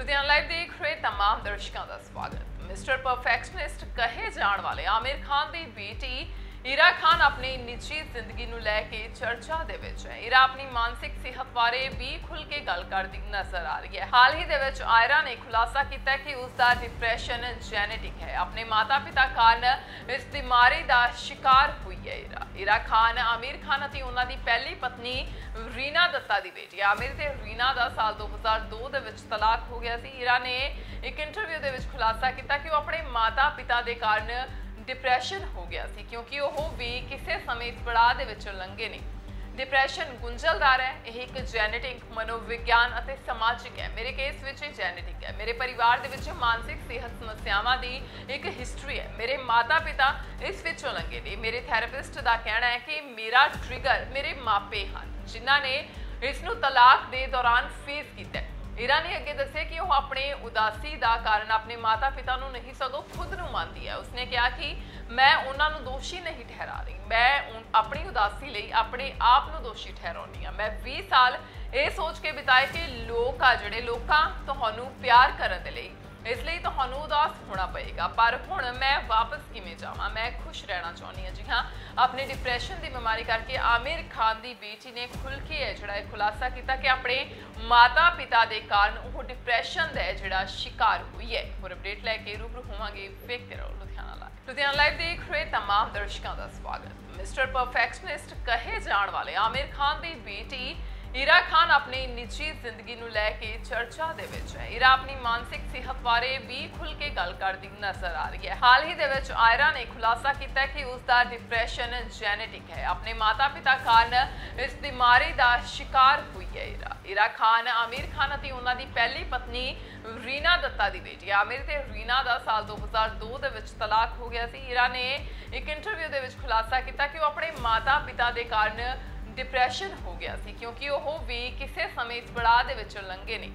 Ludhiana live ਦੇਖ ਰਹੇ तमाम ਦਰਸ਼ਕਾਂ ਦਾ ਸਵਾਗਤ ਮਿਸਟਰ ਪਰਫੈਕਸ਼ਨਿਸਟ ਕਹੇ ਜਾਣ ਵਾਲੇ ਆਮਿਰ ਖਾਨ ਦੀ ਬੇਟੀ ਈਰਾ ਖਾਨ ਆਪਣੀ ਨਿੱਜੀ ਜ਼ਿੰਦਗੀ ਨੂੰ ਲੈ ਕੇ ਚਰਚਾ ਦੇ ਵਿੱਚ ਹੈ। ਈਰਾ ਆਪਣੀ ਮਾਨਸਿਕ ਸਿਹਤ ਬਾਰੇ ਵੀ ਖੁੱਲ ਕੇ ਗੱਲ ਕਰਦੀ ਨਜ਼ਰ ਆ ਰਹੀ ਹੈ। ਹਾਲ ਹੀ ਦੇ ਵਿੱਚ ਆਇਰਾ ਨੇ ਖੁਲਾਸਾ ਕੀਤਾ ਕਿ ਉਸ ਦਾ ਡਿਪਰੈਸ਼ਨ ਜੈਨੇਟਿਕ ਹੈ। ਆਪਣੇ ਮਾਤਾ-ਪਿਤਾ ਕਾਰਨ ਇਸ ਬਿਮਾਰੀ ਦਾ ਸ਼ਿਕਾਰ ਹੋਈ ਹੈ ਈਰਾ ਈਰਾ ਖਾਨ ਆਮਿਰ ਖਾਨ ਅਤੇ ਉਹਨਾਂ ਦੀ ਪਹਿਲੀ ਪਤਨੀ ਰੀਨਾ ਦੱਤਾ ਦੀ ਬੇਟੀ ਆਮਿਰ ਤੇ ਰੀਨਾ ਦਾ ਸਾਲ 2002 ਦੇ ਵਿੱਚ ਤਲਾਕ ਹੋ ਗਿਆ ਸੀ। ਈਰਾ ਨੇ ਇੱਕ ਇੰਟਰਵਿਊ ਦੇ ਵਿੱਚ ਖੁਲਾਸਾ ਕੀਤਾ ਕਿ ਉਹ ਆਪਣੇ ਮਾਤਾ-ਪਿਤਾ ਦੇ ਕਾਰਨ ਡਿਪਰੈਸ਼ਨ ਹੋ ਗਿਆ ਸੀ ਕਿਉਂਕਿ ਉਹ ਵੀ ਕਿਸੇ ਸਮੇਂ ਇਸ ਪੜਾਅ ਦੇ ਵਿੱਚੋਂ ਲੰਘੇ ਨੇ ਡਿਪਰੈਸ਼ਨ ਗੁੰਝਲਦਾਰ ਹੈ, ਇਹ ਇੱਕ ਜੈਨੇਟਿਕ ਮਨੋਵਿਗਿਆਨ ਅਤੇ ਸਮਾਜਿਕ ਹੈ। ਮੇਰੇ ਕੇਸ ਵਿੱਚ ਇਹ ਜੈਨੇਟਿਕ ਹੈ। ਮੇਰੇ ਪਰਿਵਾਰ ਦੇ ਵਿੱਚ ਮਾਨਸਿਕ ਸਿਹਤ ਸਮੱਸਿਆਵਾਂ ਦੀ ਇੱਕ ਹਿਸਟਰੀ ਹੈ। ਮੇਰੇ ਮਾਤਾ-ਪਿਤਾ ਇਸ ਵਿੱਚੋਂ ਲੰਘੇ ਨੇ। ਮੇਰੇ ਥੈਰੇਪਿਸਟ ਦਾ ਕਹਿਣਾ ਹੈ ਕਿ ਮੇਰਾ ਟ੍ਰਿਗਰ ਮੇਰੇ ਮਾਪੇ ਹਨ, ਜਿਨ੍ਹਾਂ ਨੇ ਇਸ ਨੂੰ ਤਲਾਕ ਦੇ ਦੌਰਾਨ ਫੇਸ ਕੀਤਾ ਈਰਾ ਨੇ ਅੱਗੇ ਦੱਸਿਆ ਕਿ ਉਹ ਆਪਣੇ ਉਦਾਸੀ ਦਾ ਕਾਰਨ ਆਪਣੇ ਮਾਤਾ-ਪਿਤਾ ਨੂੰ ਨਹੀਂ, ਸਗੋਂ ਖੁਦ ਨੂੰ ਮੰਨਦੀ ਹੈ। ਉਸਨੇ ਕਿਹਾ ਕਿ ਮੈਂ ਉਹਨਾਂ ਨੂੰ ਦੋਸ਼ੀ ਨਹੀਂ ਠਹਿਰਾ ਰਹੀ। ਮੈਂ ਆਪਣੀ ਉਦਾਸੀ ਲਈ ਆਪਣੇ ਆਪ ਨੂੰ ਦੋਸ਼ੀ ਠਹਿਰਾਉਣੀ ਆ ਮੈਂ 20 ਸਾਲ ਇਹ ਸੋਚ ਕੇ ਬਿਤਾਏ ਕਿ ਲੋਕ ਆ ਜਿਹੜੇ, ਲੋਕਾਂ ਤੁਹਾਨੂੰ ਪਿਆਰ ਕਰਨ ਦੇ ਲਈ, ਇਸ ਲਈ ਤੁਹਾਨੂੰ ਉਦਾਸ ਹੋਣਾ ਪਏਗਾ ਪਰ ਹੁਣ ਮੈਂ ਵਾਪਸ ਕਿਵੇਂ ਜਾਵਾਂ ਮੈਂ ਖੁਸ਼ ਰਹਿਣਾ ਚਾਹੁੰਦੀ ਹਾਂ ਜੀ ਹਾਂ ਆਪਣੇ ਡਿਪਰੈਸ਼ਨ ਦੀ ਬਿਮਾਰੀ ਕਰਕੇ ਆਮਿਰ ਖਾਨ ਦੀ ਬੇਟੀ ਨੇ ਖੁੱਲ ਕੇ ਹੈ ਜਿਹੜਾ ਇਹ ਖੁਲਾਸਾ ਕੀਤਾ ਕਿ ਆਪਣੇ ਮਾਤਾ-ਪਿਤਾ ਦੇ ਕਾਰਨ ਉਹ ਡਿਪਰੈਸ਼ਨ ਦਾ ਹੈ ਜਿਹੜਾ ਸ਼ਿਕਾਰ ਹੋਈ ਹੈ ਹੋਰ ਅਪਡੇਟ ਲੈ ਕੇ ਰੂਬਰੂ ਹੋਵਾਂਗੇ ਵੇਖਦੇ ਰਹੋ ਲੁਧਿਆਣਾ ਲਾਈਵ ਲੁਧਿਆਣਾ ਲਾਈਵ ਦੇਖ ਰਹੇ तमाम ਦਰਸ਼ਕਾਂ ਦਾ ਸਵਾਗਤ ਮਿਸਟਰ ਪਰਫੈਕਸ਼ਨਿਸਟ ਕਹੇ ਜਾਣ ਵਾਲੇ ਆਮਿਰ ਖਾਨ ਦੀ ਬੇਟੀ ਈਰਾ ਖਾਨ ਆਪਣੀ ਨਿੱਜੀ ਜ਼ਿੰਦਗੀ ਨੂੰ ਲੈ ਕੇ ਚਰਚਾ ਦੇ ਵਿੱਚ ਹੈ। ਈਰਾ ਆਪਣੀ ਮਾਨਸਿਕ ਸਿਹਤ ਬਾਰੇ ਵੀ ਖੁੱਲ ਕੇ ਗੱਲ ਕਰਦੀ ਨਜ਼ਰ ਆ ਰਹੀ ਹੈ। ਹਾਲ ਹੀ ਦੇ ਵਿੱਚ ਆਇਰਾ ਨੇ ਖੁਲਾਸਾ ਕੀਤਾ ਕਿ ਉਸ ਦਾ ਡਿਪਰੈਸ਼ਨ ਜੈਨੇਟਿਕ ਹੈ। ਆਪਣੇ ਮਾਤਾ-ਪਿਤਾ ਕਾਰਨ ਇਸ ਬਿਮਾਰੀ ਦਾ ਸ਼ਿਕਾਰ ਹੋਈ ਹੈ ਈਰਾ ਈਰਾ ਖਾਨ ਆਮਿਰ ਖਾਨ ਅਤੇ ਉਹਨਾਂ ਦੀ ਪਹਿਲੀ ਪਤਨੀ ਰੀਨਾ ਦੱਤਾ ਦੀ ਬੇਟੀ ਹੈ। ਆਮਿਰ ਤੇ ਰੀਨਾ ਦਾ ਸਾਲ 2002 ਦੇ ਵਿੱਚ ਤਲਾਕ ਹੋ ਗਿਆ ਸੀ। ਈਰਾ ਨੇ ਇੱਕ ਇੰਟਰਵਿਊ ਦੇ ਵਿੱਚ ਖੁਲਾਸਾ ਕੀਤਾ ਕਿ ਉਹ ਆਪਣੇ ਮਾਤਾ-ਪਿਤਾ ਦੇ ਕਾਰਨ ਡਿਪਰੈਸ਼ਨ ਹੋ ਗਿਆ ਸੀ ਕਿਉਂਕਿ ਉਹ ਵੀ ਕਿਸੇ ਸਮੇਂ ਇਸ ਪੜਾਅ ਦੇ ਵਿੱਚੋਂ ਲੰਘੇ ਨੇ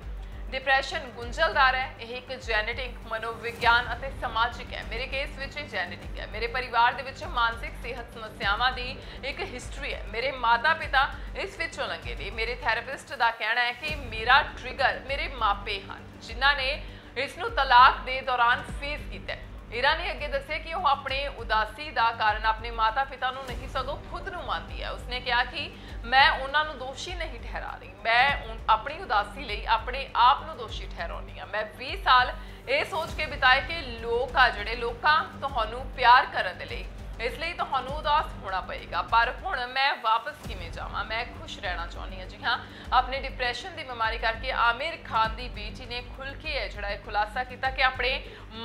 ਡਿਪਰੈਸ਼ਨ ਗੁੰਝਲਦਾਰ ਹੈ, ਇਹ ਇੱਕ ਜੈਨੇਟਿਕ ਮਨੋਵਿਗਿਆਨ ਅਤੇ ਸਮਾਜਿਕ ਹੈ। ਮੇਰੇ ਕੇਸ ਵਿੱਚ ਇਹ ਜੈਨੇਟਿਕ ਹੈ। ਮੇਰੇ ਪਰਿਵਾਰ ਦੇ ਵਿੱਚ ਮਾਨਸਿਕ ਸਿਹਤ ਸਮੱਸਿਆਵਾਂ ਦੀ ਇੱਕ ਹਿਸਟਰੀ ਹੈ। ਮੇਰੇ ਮਾਤਾ-ਪਿਤਾ ਇਸ ਵਿੱਚੋਂ ਲੰਘੇ ਨੇ। ਮੇਰੇ ਥੈਰੇਪਿਸਟ ਦਾ ਕਹਿਣਾ ਹੈ ਕਿ ਮੇਰਾ ਟ੍ਰਿਗਰ ਮੇਰੇ ਮਾਪੇ ਹਨ, ਜਿਨ੍ਹਾਂ ਨੇ ਇਸ ਨੂੰ ਤਲਾਕ ਦੇ ਦੌਰਾਨ ਫੇਸ ਕੀਤਾ ਈਰਾ ਨੇ ਅੱਗੇ ਦੱਸਿਆ ਕਿ ਉਹ ਆਪਣੇ ਉਦਾਸੀ ਦਾ ਕਾਰਨ ਆਪਣੇ ਮਾਤਾ-ਪਿਤਾ ਨੂੰ ਨਹੀਂ, ਸਗੋਂ ਖੁਦ ਨੂੰ ਮੰਨਦੀ ਹੈ। ਉਸਨੇ ਕਿਹਾ ਕਿ ਮੈਂ ਉਹਨਾਂ ਨੂੰ ਦੋਸ਼ੀ ਨਹੀਂ ਠਹਿਰਾ ਰਹੀ। ਮੈਂ ਆਪਣੀ ਉਦਾਸੀ ਲਈ ਆਪਣੇ ਆਪ ਨੂੰ ਦੋਸ਼ੀ ਠਹਿਰਾਉਣੀ ਆ ਮੈਂ 20 ਸਾਲ ਇਹ ਸੋਚ ਕੇ ਬਿਤਾਏ ਕਿ ਲੋਕ ਆ ਜਿਹੜੇ, ਲੋਕਾਂ ਤੁਹਾਨੂੰ ਪਿਆਰ ਕਰਨ ਦੇ ਲਈ, ਇਸ ਲਈ ਤੁਹਾਨੂੰ ਹੋਣਾ ਪਏਗਾ। ਪਰ ਹੁਣ ਮੈਂ ਵਾਪਸ ਕਿਵੇਂ ਜਾਵਾਂ? ਮੈਂ ਖੁਸ਼ ਰਹਿਣਾ ਚਾਹੁੰਦੀ ਹਾਂ। ਜੀ ਹਾਂ, ਆਪਣੇ ਡਿਪਰੈਸ਼ਨ ਦੀ ਬਿਮਾਰੀ ਕਰਕੇ ਆਮਿਰ ਖਾਨ ਦੀ ਬੇਟੀ ਨੇ ਖੁੱਲ ਕੇ ਹੈ ਜਿਹੜਾ ਇਹ ਖੁਲਾਸਾ ਕੀਤਾ ਕਿ ਆਪਣੇ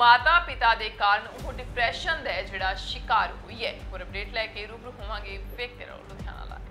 ਮਾਤਾ-ਪਿਤਾ ਦੇ ਕਾਰਨ ਉਹ ਡਿਪਰੈਸ਼ਨ ਦਾ ਜਿਹੜਾ ਸ਼ਿਕਾਰ ਹੋਈ ਹੈ। ਹੋਰ ਅਪਡੇਟ ਲੈ ਕੇ ਰੂਬਰੂ ਹੋਵਾਂਗੇ ਵੇਖਦੇ ਰਹੋ ਲੁਧਿਆਣਾ।